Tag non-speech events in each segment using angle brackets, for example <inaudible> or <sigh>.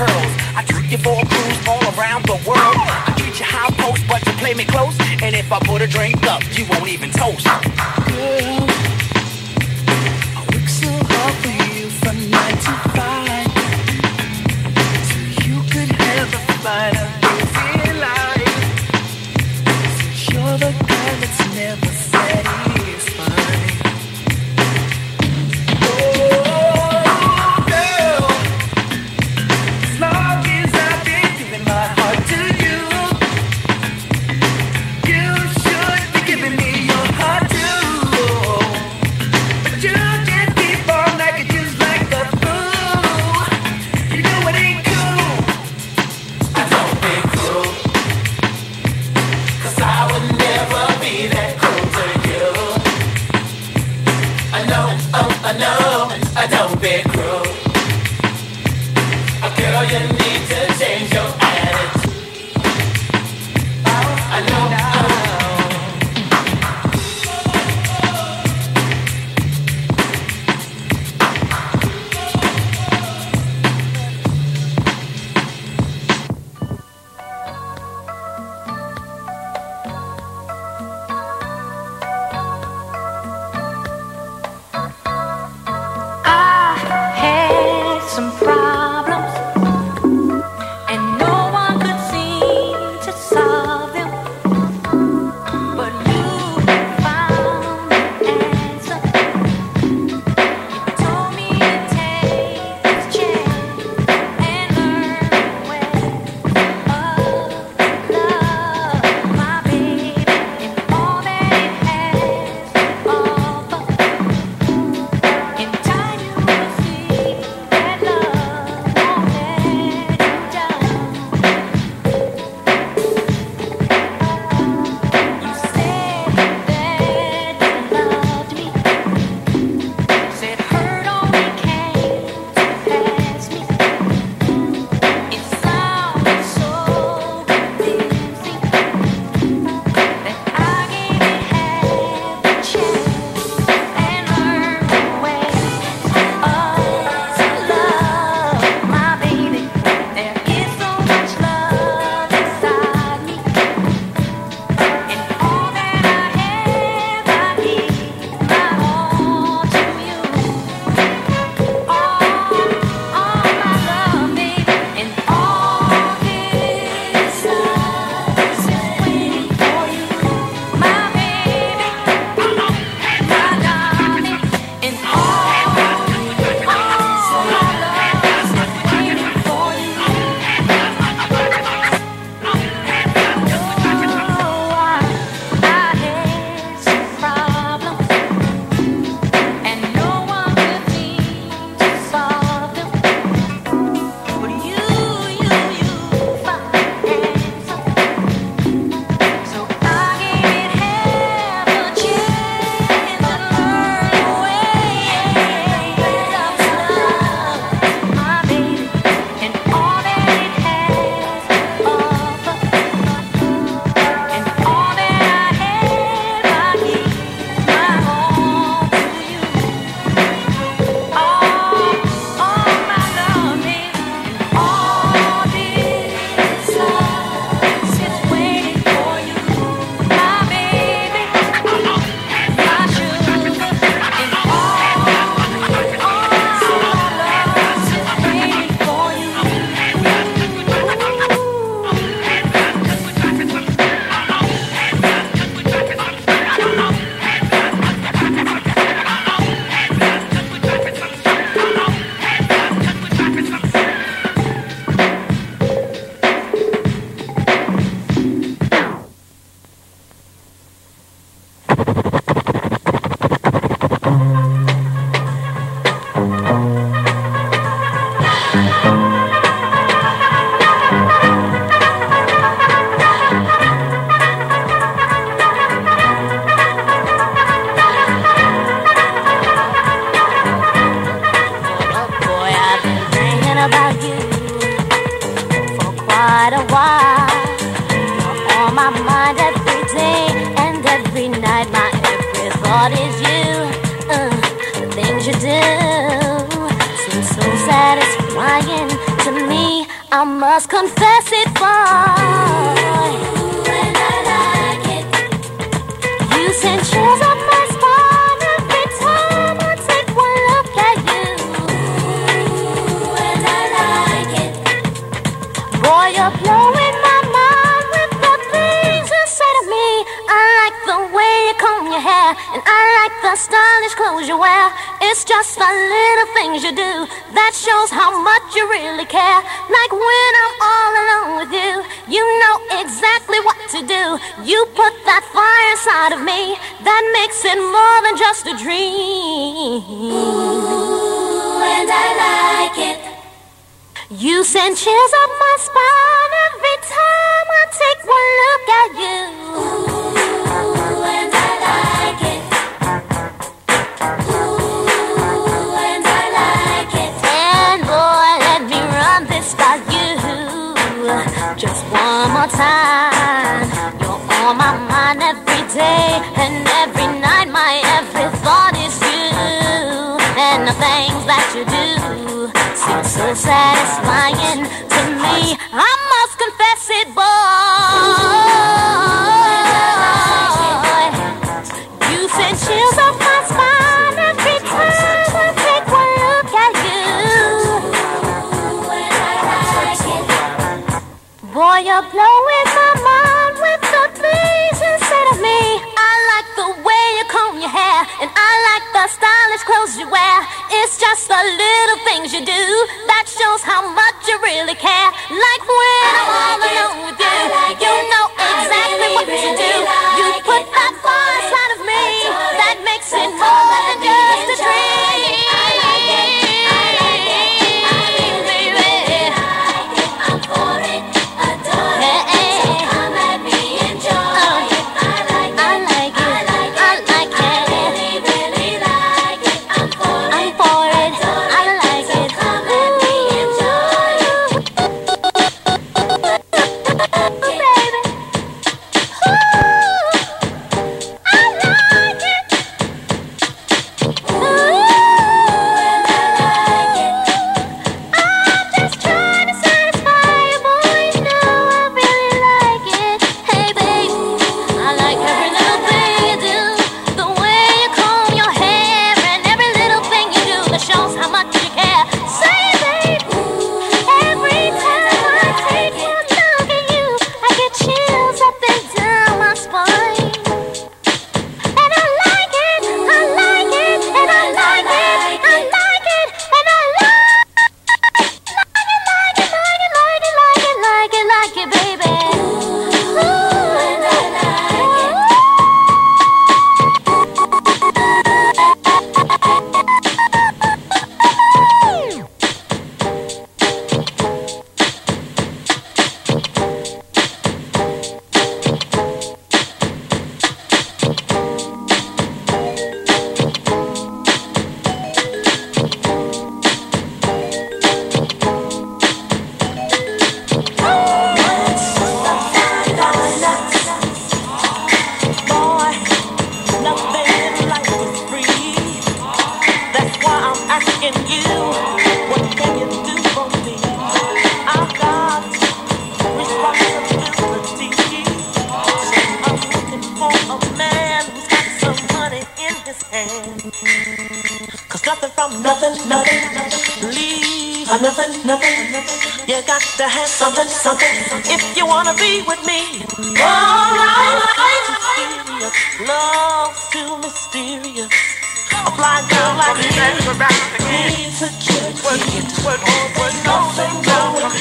pearls. I treat you for a cruise all around the world. I treat you high post, but you play me close. And if I put a drink up, you won't even toast. Girl, I work so hard for you from nine to five, so you could have a fight. Confess it, boy. When I like it, you send chills up my spine every time I take one look at you. When I like it, Boy, you're blowing my mind with the things you say to me. I like the way you comb your hair, and I like the stylish clothes you wear. It's just the little things you do that shows how much you really care. Like when I'm all alone with you, you know exactly what to do. You put that fire inside of me that makes it more than just a dream. Ooh, and I like it. You send chills up my spine every time I take one look at you. Ooh, Boy, you're blowing my mind with the things say to me. I like the way you comb your hair, and I like the stylish clothes you wear. It's just the little things you do that shows how much you really care. Like when I'm all alone with you, like you know nothing. You got to have something, something. If you wanna be with me. Alright, mysterious, love too mysterious. A fly girl like me needs a what, nothing going on.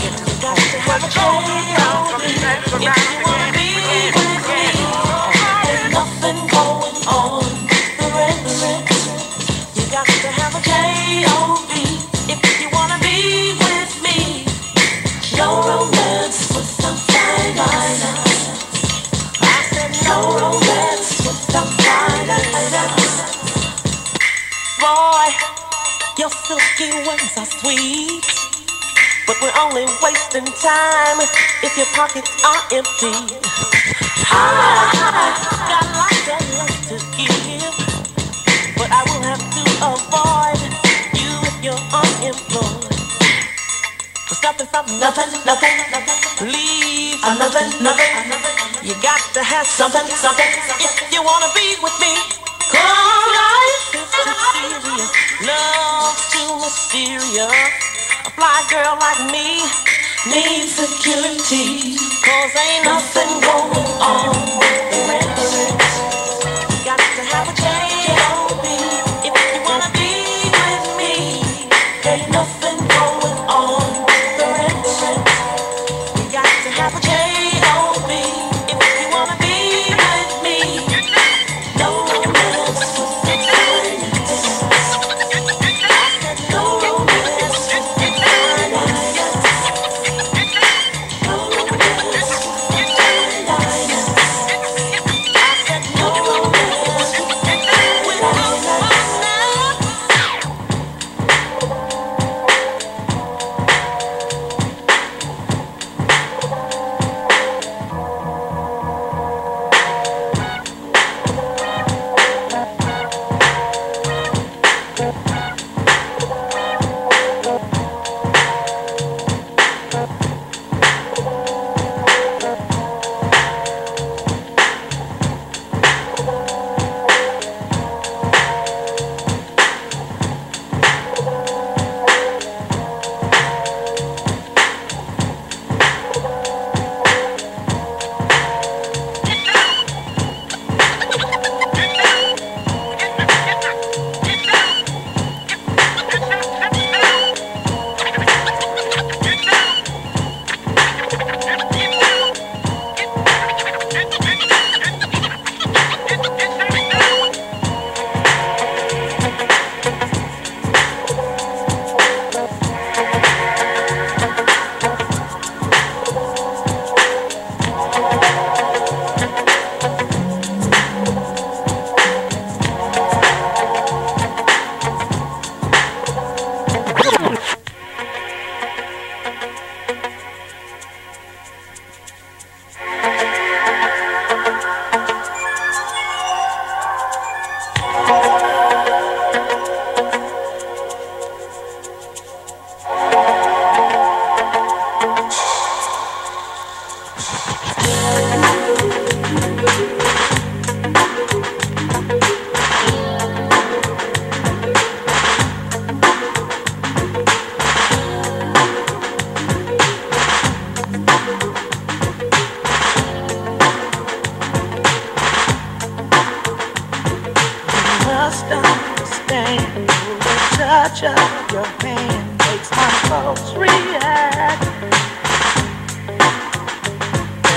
You got to have a sounds are sweet, but we're only wasting time if your pockets are empty. I got lots and lots to give, but I will have to avoid you if you're unemployed. Cause nothing from nothing, nothing, nothing. Leave I'm nothing, nothing, nothing. You got to have something, something, something. If you wanna be with me, come too, too serious. Love's too mysterious. A fly girl like me needs security. Cause ain't nothing going on with the.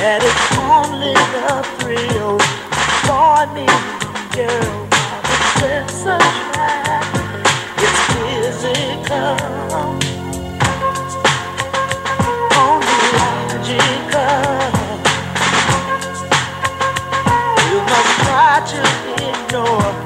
that it's only the thrill. for me, girl, It's physical, only logical. You must try to ignore.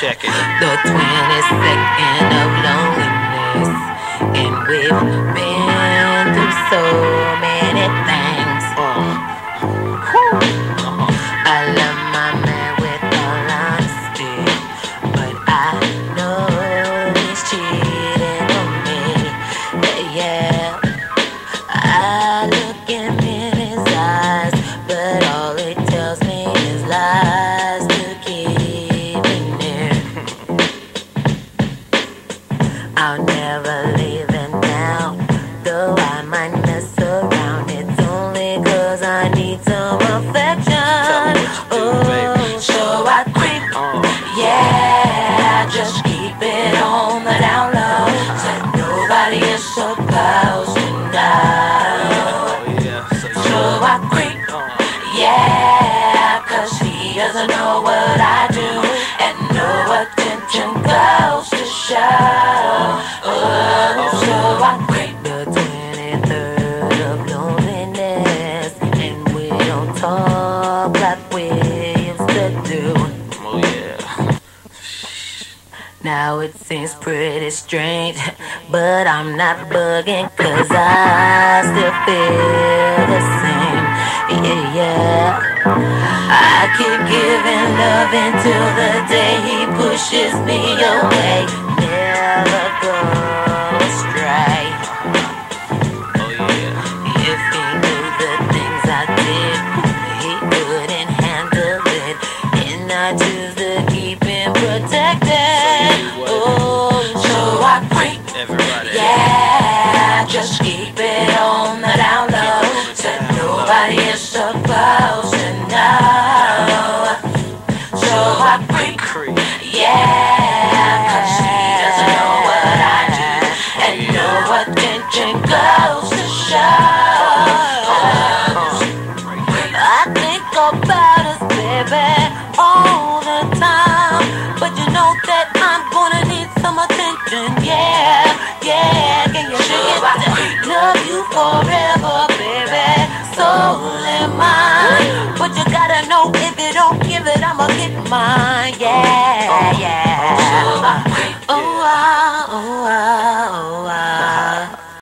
Check it. The 22nd of loneliness. And we've been through so many things. seems pretty strange, <laughs> but I'm not bugging cause I still feel the same. Yeah, yeah. I keep giving love until the day he pushes me away. I am so out. don't give it, I'ma get mine. Yeah, yeah. Oh, oh, oh, oh. oh.